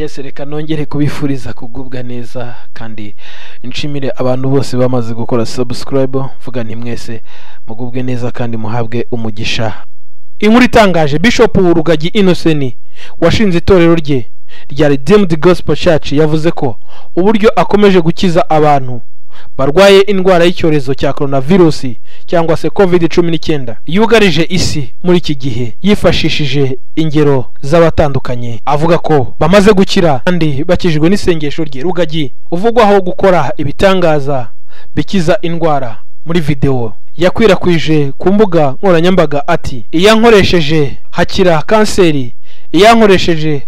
yesi reka nongere kubifuriza kugubwa neza kandi nshimire abantu bose bamaze gukora subscribe mvuga nti mwese mugubwe neza kandi muhabwe umugisha. Inkuru itangaje bishop rugagi innocent washinze itorero rye rya redeemed gospel church yavuze ko uburyo akomeje gukiza abantu barwaye indwara y'icyorezo cya coronavirus cyangwa se covid cumi n'icyenda yugarije isi muri iki gihe yifashishije ingero z'abatandukanye. Avuga ko bamaze gukira kandi bakijwe n'isengesho rye. Rugagi uvugwaho gukora ibitangaza bikiza indwara muri videwo yakwirakwije ku mbuga nkoranyambaga ati iyankoresheje hakira kanseri iyankoresheje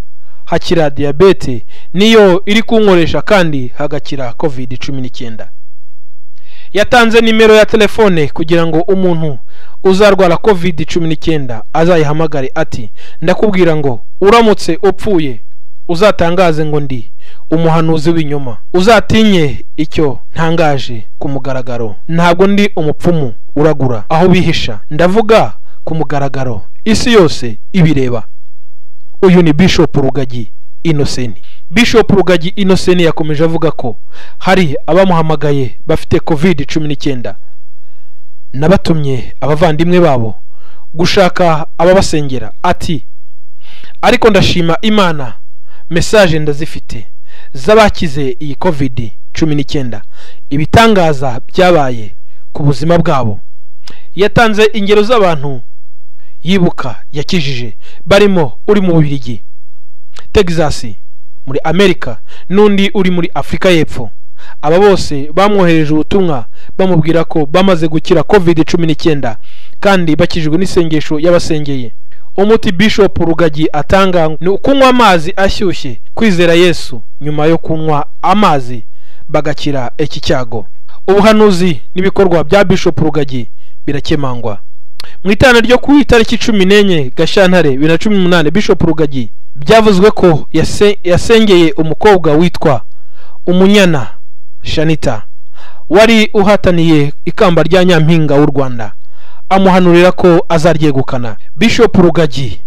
hakira diyabete niyo iri kunkoresha kandi hagakira covid cumi n'icyenda. Yatanze nimero ya telefone kugira ngo umuntu uzarwara covid cumi n'icyenda azayihamagare ati ndakubwira ngo uramutse upfuye uzatangaze ngo ndi umuhanuzi w'inyuma. Uzatinye icyo ntangaje ku mugaragaro. Ntabwo ndi umupfumu uragura aho bihisha. Ndavuga ku mugaragaro. Isi yose ibireba. Uyu ni bishop rugagi innocent. Bishop rugagi innocent yakomeje avuga ko hari abamuhamagaye bafite covid cumi n'icyenda. Nabatumye abavandimwe babo gushaka ababasengera. Ati ariko ndashima imana mesaje ndazifite z'abakize iyi covid cumi n'icyenda. Ibitangaza byabaye ku buzima bwabo. Yatanze ingero z'abantu yibuka yakijije. Barimo uri mu bubirigi texas. Muri amerika n'undi uri muri afurika y'epfo. Aba bose bamwohereje ubutumwa bamubwira ko bamaze gukira covid cumi n'icyenda kandi bakijwe n'isengesho y'abasengeye. Umuti bishop rugagi atanga ni ukunywa amazi ashyushye kwizera yesu. Nyuma yo kunywa amazi bagakira iki cyago. Ubuhanuzi n'ibikorwa bya bishop rugagi birakemangwa. Mu itana ryo ku itariki cumi n'enye gashyantare bibiri na cumi n'umunani bishop rugagi byavuzwe ko yasengeye umukobwa witwa umunyana shanita wari uhataniye ikamba rya nyampinga w'u rwanda. Amuhanurira ko azaryegukana. Bishop rugagi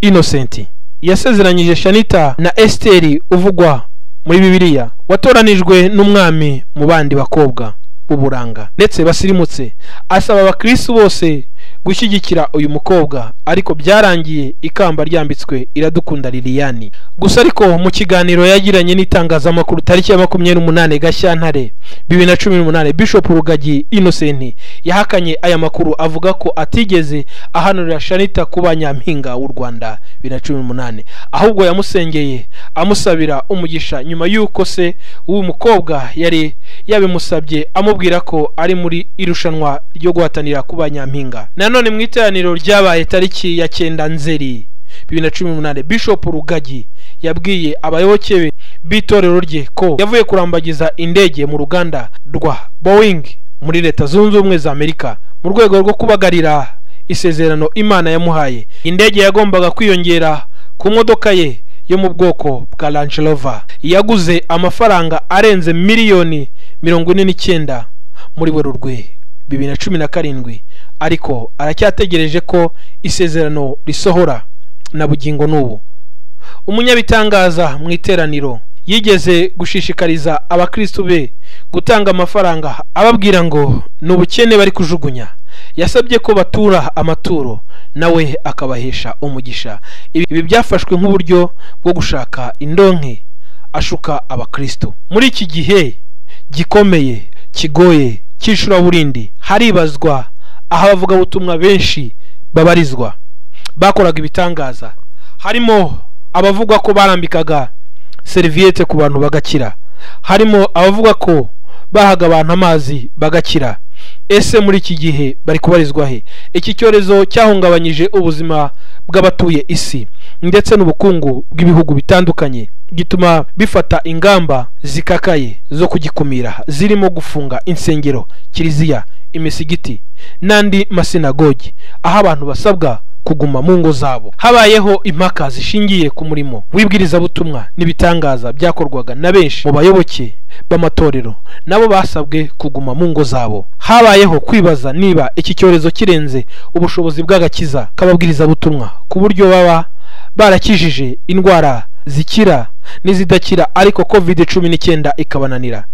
innocent yasezeranyije shanita na esiteri uvugwa muri bibiliya watoranijwe n'umwami mu bandi bakobwa b'uburanga. Ndetse basirimutse. Asaba abakirisi bose gushyigikira uyu mukobwa ariko byarangiye ikamba ryambitswe iradukunda liliyani gusa ariko mu kiganiro yagiranye n'itangazamakuru tariki ya makumyabiri n'umunani gashyantare bibiri na cumi n'umunani bishop rugagi innocent yahakanye aya makuru avuga ko atigeze ahanurira shanita kuba nyampinga w'u rwanda. Bibiri na cumi n'umunani. Ahubwo yamusengeye amusabira umugisha nyuma y'uko se w'uyu mukobwa yari yabimusabye amubwira ko ari muri irushanwa ryo guhatanira kuba nyampinga nanone mu iteraniro ryabaye tariki ya cyenda nzeri bibiri na cumi n'umunani bishop rugagi yabwiye abayoboke be b'itorero rye ko yavuye kurambagiza indege mu ruganda rwa boeing muri leta zunze ubumwe za amerika mu rwego rwo kubagarira isezerano imana yamuhaye. Indege yagombaga kwiyongera ku modoka ye yo mu bwoko bwa Range yaguze amafaranga arenze miliyoni mirongo ine n'icyenda muri werurwe bibiri na cumi na karindwi. Ariko aracyategereje ko isezerano risohora na bugingo n'ubu. Umunyabitangaza mu iteraniro yigeze gushishikariza abakristu be gutanga amafaranga ababwira ngo ni ubukene bari kujugunya. Yasabye ko batura amaturo nawe akabahesha umugisha. Ibi byafashwe nk'uburyo bwo gushaka indonke ashuka abakristo muri iki gihe gikomeye kigoye cy'icuraburindi haribazwa aho abavugabutumwa benshi babarizwa. Bakoraga ibitangaza. Harimo abavuga ko barambikaga seriviyete ku bantu bagakira. Harimo abavuga ko bahaga abantu amazi bagakira. Ese muri iki gihe bari kubarizwa he? Iki cyorezo cyahungabanyije ubuzima bw'abatuye isi ndetse n'ubukungu bw'ibihugu bitandukanye. Gituma bifata ingamba zikakaye zo kugikumira zirimo gufunga insengero kiliziya imisigiti n'andi masinagogi aho abantu basabwa kuguma mu ngo zabo. Habayeho impaka zishingiye ku murimo w'ibwirizabutumwa n'ibitangaza byakorwaga na benshi mu bayoboke b'amatorero nabo basabwe kuguma mu ngo zabo. Habayeho kwibaza niba iki cyorezo kirenze ubushobozi bw'agakiza k'ababwirizabutumwa ku buryo baba barakijije indwara zikira n'izidakira ariko covid cumi n'icyenda ikabananira.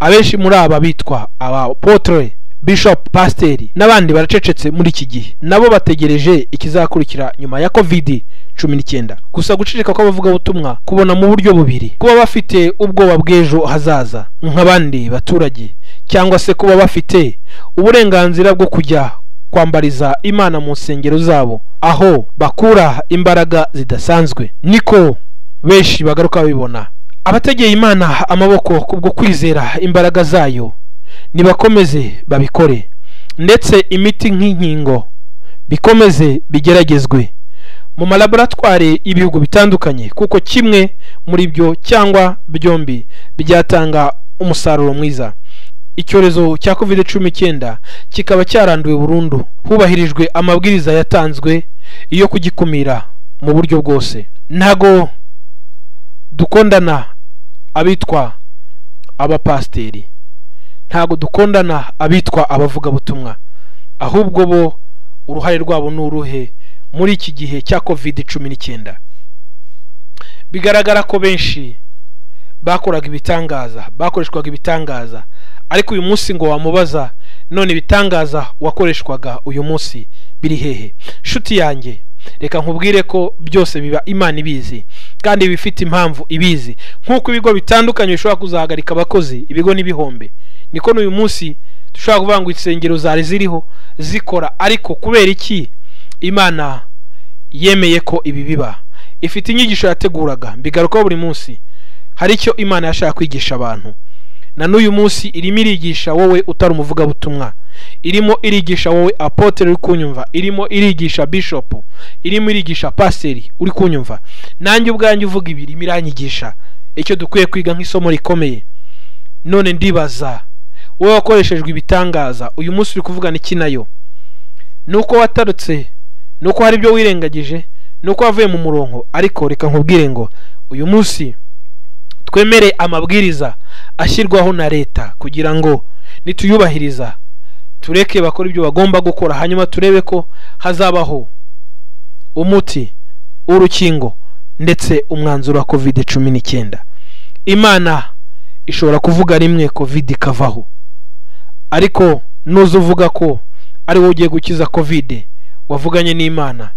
Abenshi muri aba bitwa abapotre bishop pasiteri n'abandi baracecetse muri iki gihe. Nabo bategereje ikizakurikira nyuma ya covid cumi n'icyenda. Gusa guceceka kw'abavugabutumwa kubona mu buryo bubiri. Kuba bafite ubwoba bw'ejo hazaza nk'abandi baturage cyangwa se kuba bafite uburenganzira bwo kujya kwambariza imana mu nsengero zabo aho bakura imbaraga zidasanzwe. Niko benshi bagaruka babibona. Abategeye imana amaboko kubwo kwizera imbaraga zayo nibakomeze babikore. Ndetse imiti nk'inkingo bikomeze bigeragezwe. Mu malaboratwari y'ibihugu bitandukanye kuko kimwe muri byo cyangwa byombi byatanga umusaruro mwiza. Icyorezo cya covid cumi n'icyenda kikaba cyaranduwe burundu. Hubahirijwe amabwiriza yatanzwe yo kugikumira mu buryo bwose. Ntago dukondana abitwa abapasiteri. Ntago dukondana abitwa abavugabutumwa. Ahubwo bo uruhare rwabo ni uruhe? Muri iki gihe cya covid cumi n'icyenda. Bigaragara ko benshi bakoraga ibitangaza bakoreshwaga ibitangaza. Ariko uyu munsi ngo wamubaza none ibitangaza wakoreshwaga uyu munsi biri hehe? Nshuti yanjye reka nkubwire ko byose biba imana ibizi. Kandi bifite impamvu ibizi. Nk'uko ibigo bitandukanye bishobora kuzahagarika abakozi ibigo n'ibihombe. Niko n'uyu munsi dushobora kuvuga ngo insengero zari ziriho zikora. Ariko kubera iki? Imana yemeye ko ibi biba. Ifite inyigisho yateguraga. Mbigarukaho buri munsi. Hari icyo imana yashaka kwigisha abantu. Na n'uyu munsi irimo irigisha wowe utari umuvugabutumwa. Irimo irigisha wowe apotere uri kunyumva irimo irigisha bishopu irimo irigisha pasiteri uri kunyumva. Nanjye ubwanjye uvuga ibi irimo iranyigisha icyo dukwiye kwiga nk'isomo rikomeye. None ndibaza wowe wakoreshejwe ibitangaza uyu munsi uri kuvugana iki na yo? Ni uko watarutse ni uko hari ibyo wirengagije ni uko wavuye mu murongo. Ariko reka nkubwire ngo uyu munsi twemere amabwiriza ashyirwaho na leta kugira ngo nituyubahiriza. Tureke bakora ibyo bagomba gukora hanyuma turebe ko hazabaho umuti w'urukingo ndetse umwanzuro wa covid cumi n'icyenda. Imana ishobora kuvuga rimwe covid ikavaho. Ariko nuza uvuga ko ari wowe ugiye gukiza covid wavuganye n'imana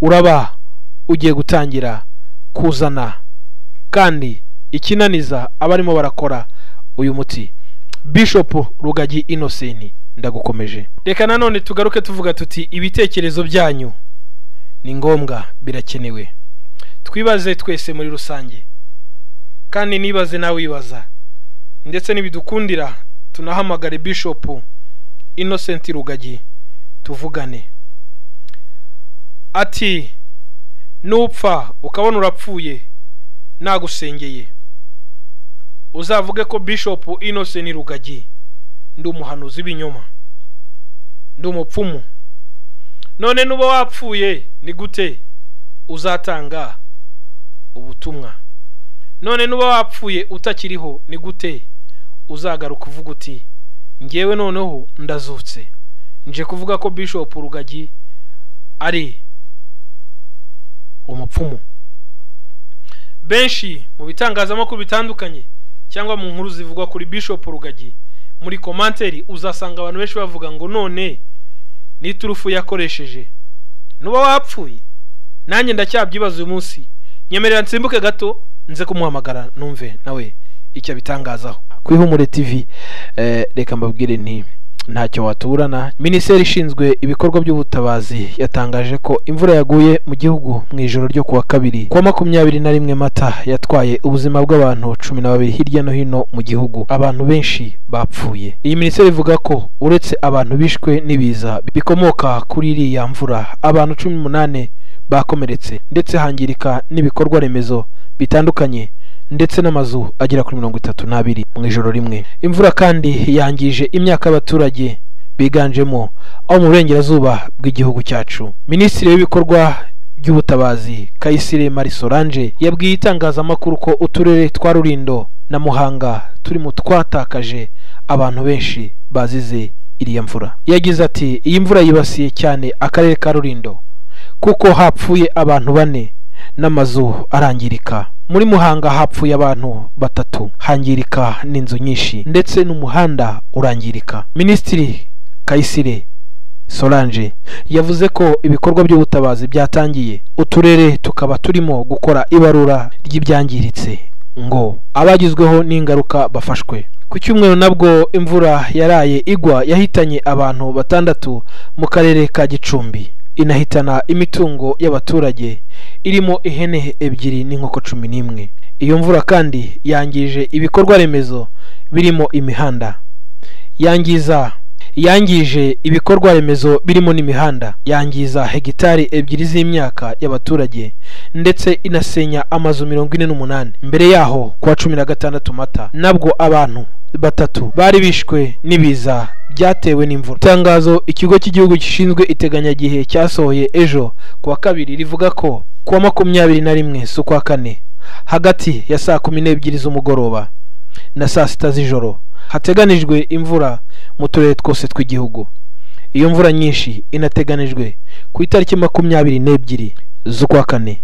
uraba ugiye gutangira kuzana kandi ikinaniza abarimo barakora uyu muti. Bishop rugagi innocent. Ndagukomeje. Reka nanone tugaruke tuvuga tuti ibitekerezo byanyu ni ngombwa birakenewe. Twibaze twese muri rusange. Kandi nibaze nawe wibaza ndetse n'ibidukundira tunahamagare bishop innocent rugagi tuvugane. Ati nupfa ukabona urapfuye nagusengeye. Uzavuge ko bishop innocent rugagi ndi umuhanuzi w'ibinyoma ndi umupfumu. None nuba wapfuye ni gute uzatanga ubutumwa? None nuba wapfuye utakiriho ni gute uzagaruka uvuga uti ngewe noneho ndazutse. Nje kuvuga ko bishop rugagi ari umupfumu. Benshi mu bitangazamakuru bitandukanye cyangwa mu nkuru zivugwa kuri bishop rugagi muri komanteri uzasanga abantu benshi bavuga ngo none n'iturufu yakoresheje. Nuba wapfuye nanjye ndacyabyibaza uyu munsi. Nyemerera nsimbuke gato nze kumuhamagara numve nawe icyo abitangazaho. Ku ihumure tv reka mbabwire nti ntacyo watuburana minisiteri ishinzwe ibikorwa by'ubutabazi yatangaje ko imvura yaguye mu gihugu mu ijoro ryo kuwa kabiri. Kuwa makumyabiri na rimwe mata yatwaye ubuzima bw'abantu cumi na babiri hirya no hino mu gihugu. Abantu benshi bapfuye. Iyi minisiteri ivuga ko uretse abantu bishwe n'ibiza bikomoka kuri iriya mvura abantu cumi n'umunani bakomeretse ndetse hangirika n'ibikorwa remezo bitandukanye ndetse n'amazu agera kuri mirongo itatu n'abiri mu ijoro rimwe. Imvura kandi yangije imyaka y'abaturage biganjemo abo mu burengerazuba bw'igihugu cyacu. Minisitiri w'ibikorwa by'ubutabazi kayisire marie solange yabwiye itangazamakuru ko uturere twa rurindo na muhanga turi mu twatakaje abantu benshi bazize iriya mvura. Yagize ati iyi mvura yibasiye cyane akarere ka rurindo kuko hapfuye abantu bane. N'amazu arangirika. Muri muhanga hapfuye abantu batatu. Hangirika n'inzu nyinshi ndetse n'umuhanda urangirika. Minisitiri kayisire solange yavuze ko ibikorwa by'ubutabazi byatangiye. Uturere tukaba turimo gukora ibarura ry'ibyangiritse ngo abagizweho n'ingaruka bafashwe. Ku cyumweru nabwo imvura yaraye igwa yahitanye abantu batandatu mu karere ka gicumbi. Inahitana imitungo y'abaturage. Irimo ihene ebyiri n'inkoko cumi n'imwe. Iyo mvura kandi yangije ibikorwa remezo birimo imihanda. Yangiza yangije ibikorwa remezo birimo n'imihanda. Yangiza hegitari ebyiri z'imyaka y'abaturage ndetse inasenya amazu mirongo ine n'umunani. Mbere yaho kuwa cumi na gatandatu mata nabwo abantu batatu bari bishwe n'ibiza byatewe n'imvura. Itangazo ikigo cy'igihugu gishinzwe iteganyagihe cyasohoye ejo ku wa kabiri rivuga ko kuwa makumyabiri na rimwe z'ukwa kane hagati ya saa kumi n'ebyiri z'umugoroba na saa sita z'ijoro hateganijwe imvura mu turere twose tw'igihugu. Iyo mvura nyinshi inateganijwe ku itariki makumyabiri n'ebyiri z'ukwa kane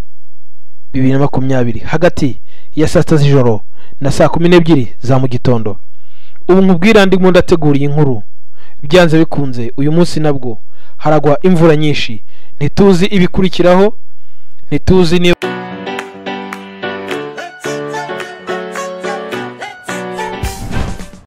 bibiri na makumyabiri hagati ya saa sita z'ijoro na saa kumi n'ebyiri za mu gitondo. Ubu nkubwira ndimo ndategura iyi nkuru byanze bikunze uyu munsi nabwo haragwa imvura nyinshi. Ntituzi ibikurikiraho ntituzi niba